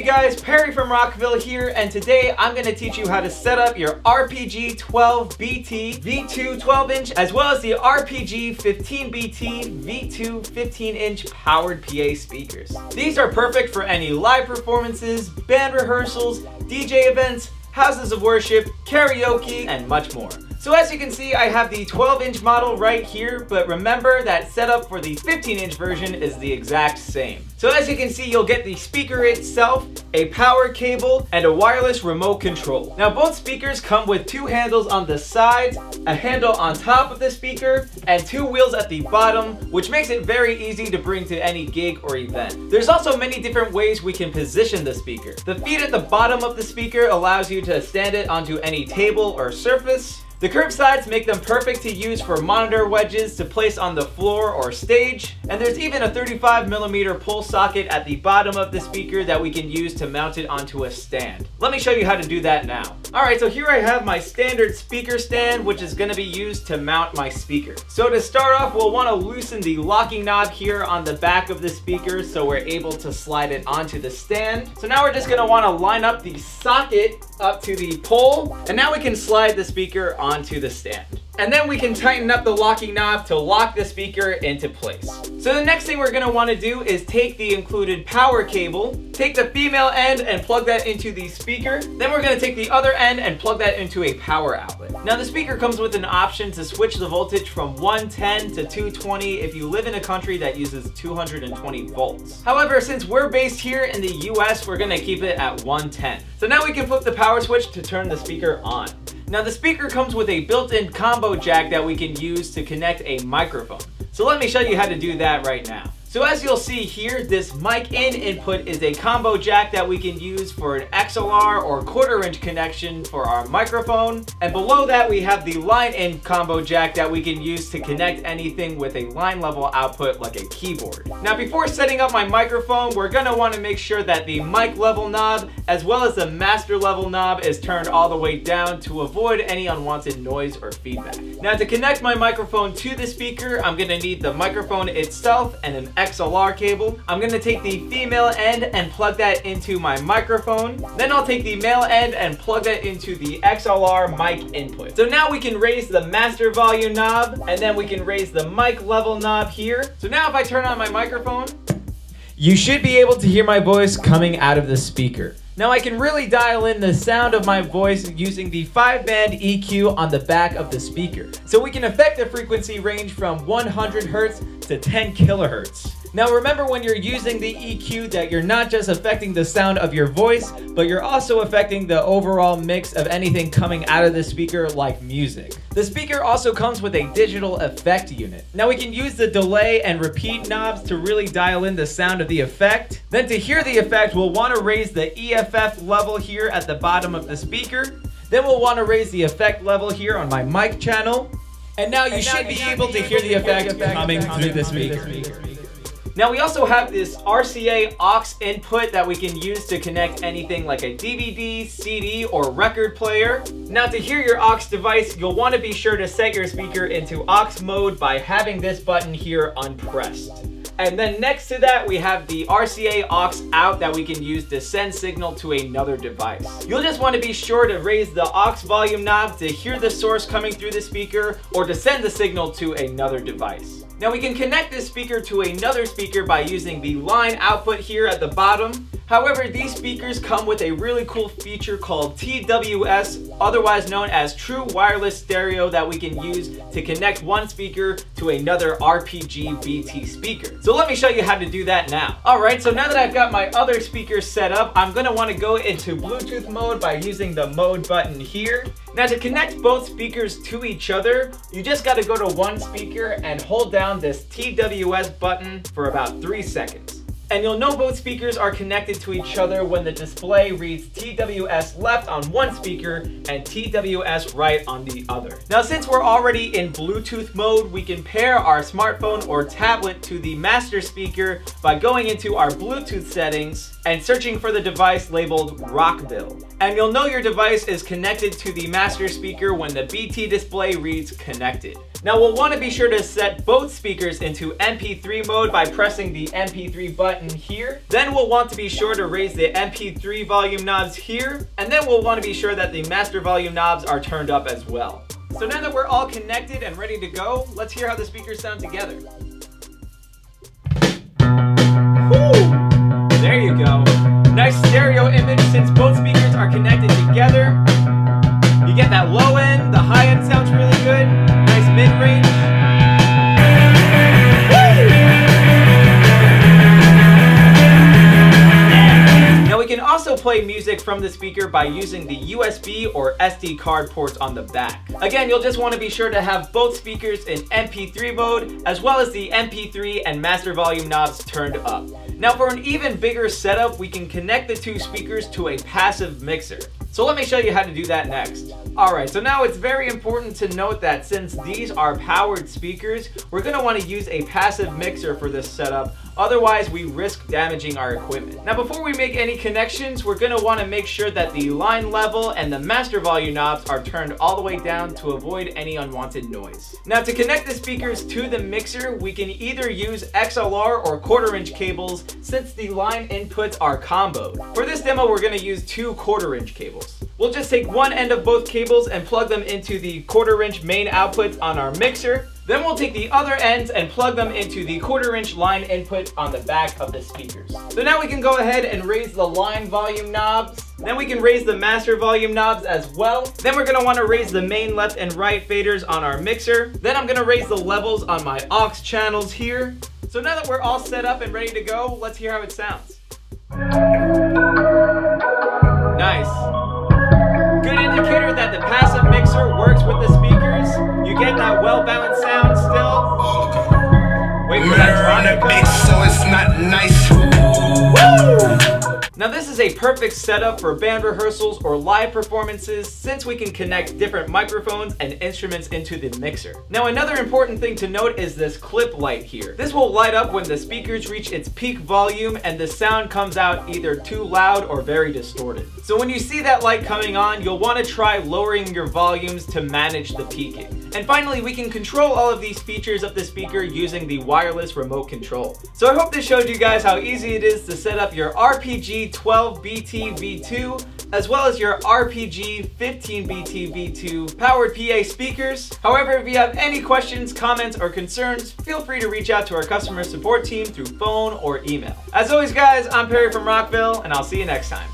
you guys? Perry from Rockville here, and today I'm going to teach you how to set up your RPG 12BT V2 12-inch, as well as the RPG 15BT V2 15-inch powered PA speakers. These are perfect for any live performances, band rehearsals, DJ events, houses of worship, karaoke, and much more. So as you can see, I have the 12 inch model right here, but remember that setup for the 15 inch version is the exact same. So as you can see, you'll get the speaker itself, a power cable, and a wireless remote control. Now both speakers come with two handles on the sides, a handle on top of the speaker, and two wheels at the bottom, which makes it very easy to bring to any gig or event. There's also many different ways we can position the speaker. The feet at the bottom of the speaker allows you to stand it onto any table or surface, the curved sides make them perfect to use for monitor wedges to place on the floor or stage. And there's even a 35mm pole socket at the bottom of the speaker that we can use to mount it onto a stand. Let me show you how to do that now. Alright, so here I have my standard speaker stand, which is going to be used to mount my speaker. So to start off, we'll want to loosen the locking knob here on the back of the speaker so we're able to slide it onto the stand. So now we're just going to want to line up the socket up to the pole, and now we can slide the speaker on onto the stand. And then we can tighten up the locking knob to lock the speaker into place. So the next thing we're gonna wanna do is take the included power cable, take the female end and plug that into the speaker. Then we're gonna take the other end and plug that into a power outlet. Now the speaker comes with an option to switch the voltage from 110 to 220 if you live in a country that uses 220 volts. However, since we're based here in the US, we're gonna keep it at 110. So now we can flip the power switch to turn the speaker on. Now the speaker comes with a built-in combo jack that we can use to connect a microphone. So let me show you how to do that right now. So as you'll see here, this mic in input is a combo jack that we can use for an XLR or quarter inch connection for our microphone. And below that we have the line in combo jack that we can use to connect anything with a line level output like a keyboard. Now before setting up my microphone, we're gonna wanna make sure that the mic level knob as well as the master level knob is turned all the way down to avoid any unwanted noise or feedback. Now to connect my microphone to the speaker, I'm gonna need the microphone itself and an XLR cable. I'm gonna take the female end and plug that into my microphone. Then I'll take the male end and plug that into the XLR mic input. So now we can raise the master volume knob and then we can raise the mic level knob here. So now if I turn on my microphone, you should be able to hear my voice coming out of the speaker. Now I can really dial in the sound of my voice using the 5-band EQ on the back of the speaker. So we can affect the frequency range from 100 Hz to 10 kilohertz. Now remember when you're using the EQ that you're not just affecting the sound of your voice, but you're also affecting the overall mix of anything coming out of the speaker like music. The speaker also comes with a digital effect unit. Now we can use the delay and repeat knobs to really dial in the sound of the effect. Then to hear the effect, we'll want to raise the EFF level here at the bottom of the speaker. Then we'll want to raise the effect level here on my mic channel. And now you and should now be able to hear the effect coming through the speaker. Now we also have this RCA aux input that we can use to connect anything like a DVD, CD, or record player. Now to hear your aux device, you'll want to be sure to set your speaker into aux mode by having this button here unpressed. And then next to that, we have the RCA aux out that we can use to send signal to another device. You'll just want to be sure to raise the aux volume knob to hear the source coming through the speaker or to send the signal to another device. Now we can connect this speaker to another speaker by using the line output here at the bottom. However, these speakers come with a really cool feature called TWS, otherwise known as True Wireless Stereo that we can use to connect one speaker to another RPG BT speaker. So let me show you how to do that now. Alright, so now that I've got my other speakers set up, I'm want to go into Bluetooth mode by using the mode button here. Now to connect both speakers to each other, you just gotta go to one speaker and hold down this TWS button for about three seconds. And you'll know both speakers are connected to each other when the display reads TWS left on one speaker and TWS right on the other. Now since we're already in Bluetooth mode, we can pair our smartphone or tablet to the master speaker by going into our Bluetooth settings and searching for the device labeled Rockville. And you'll know your device is connected to the master speaker when the BT display reads connected. Now we'll want to be sure to set both speakers into MP3 mode by pressing the MP3 button button here. Then we'll want to be sure to raise the MP3 volume knobs here. And then we'll want to be sure that the master volume knobs are turned up as well. So now that we're all connected and ready to go, let's hear how the speakers sound together. Play music from the speaker by using the USB or SD card ports on the back. Again, you'll just want to be sure to have both speakers in MP3 mode, as well as the MP3 and master volume knobs turned up. Now for an even bigger setup, we can connect the two speakers to a passive mixer. So let me show you how to do that next. Alright, so now it's very important to note that since these are powered speakers, we're going to want to use a passive mixer for this setup, otherwise we risk damaging our equipment. Now before we make any connections, we're going to want to make sure that the line level and the master volume knobs are turned all the way down to avoid any unwanted noise. Now to connect the speakers to the mixer, we can either use XLR or quarter inch cables since the line inputs are comboed. For this demo, we're going to use two quarter inch cables. We'll just take one end of both cables and plug them into the quarter inch main outputs on our mixer. Then we'll take the other ends and plug them into the quarter inch line input on the back of the speakers. So now we can go ahead and raise the line volume knobs. Then we can raise the master volume knobs as well. Then we're gonna wanna raise the main left and right faders on our mixer. Then I'm gonna raise the levels on my aux channels here. So now that we're all set up and ready to go, let's hear how it sounds. Nice indicator that the passive mixer works with the speakers. You get that well-balanced sound still. Wait for that come. so it's not nice. Now this is a perfect setup for band rehearsals or live performances since we can connect different microphones and instruments into the mixer. Now another important thing to note is this clip light here. This will light up when the speakers reach its peak volume and the sound comes out either too loud or very distorted. So when you see that light coming on, you'll want to try lowering your volumes to manage the peaking. And finally, we can control all of these features of the speaker using the wireless remote control. So I hope this showed you guys how easy it is to set up your RPG 12BT V2 as well as your RPG 15BT V2 powered PA speakers. However, if you have any questions, comments, or concerns, feel free to reach out to our customer support team through phone or email. As always guys, I'm Perry from Rockville, and I'll see you next time.